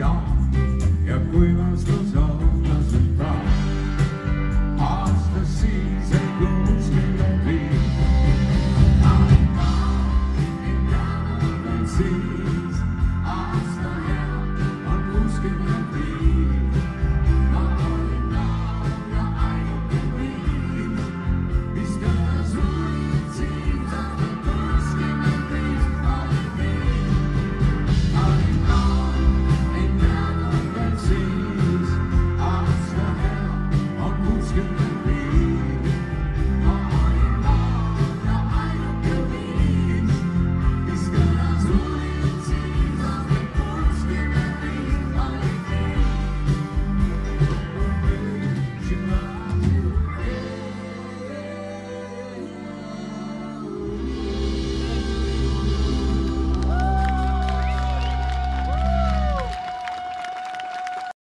rong virtsuvad